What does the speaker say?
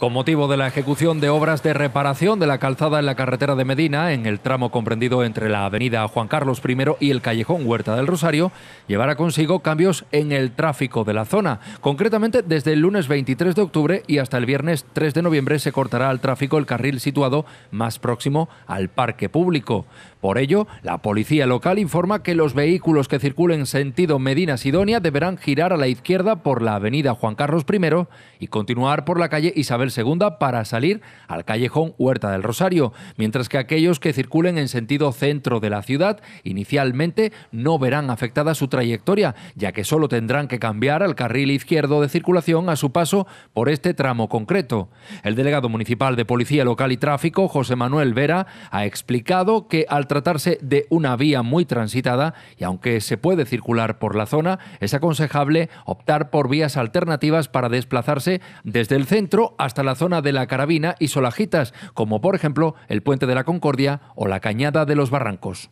Con motivo de la ejecución de obras de reparación de la calzada en la carretera de Medina, en el tramo comprendido entre la avenida Juan Carlos I y el callejón Huerta del Rosario, llevará consigo cambios en el tráfico de la zona. Concretamente, desde el lunes 23 de octubre y hasta el viernes 3 de noviembre se cortará al tráfico el carril situado más próximo al parque público. Por ello, la policía local informa que los vehículos que circulen sentido Medina-Sidonia deberán girar a la izquierda por la avenida Juan Carlos I y continuar por la calle Isabel segunda para salir al callejón Huerta del Rosario, mientras que aquellos que circulen en sentido centro de la ciudad inicialmente no verán afectada su trayectoria, ya que solo tendrán que cambiar al carril izquierdo de circulación a su paso por este tramo concreto. El delegado municipal de Policía Local y Tráfico, José Manuel Vera, ha explicado que al tratarse de una vía muy transitada y aunque se puede circular por la zona, es aconsejable optar por vías alternativas para desplazarse desde el centro hasta la zona de la Carabina y Solajitas, como por ejemplo el Puente de la Concordia o la Cañada de los Barrancos.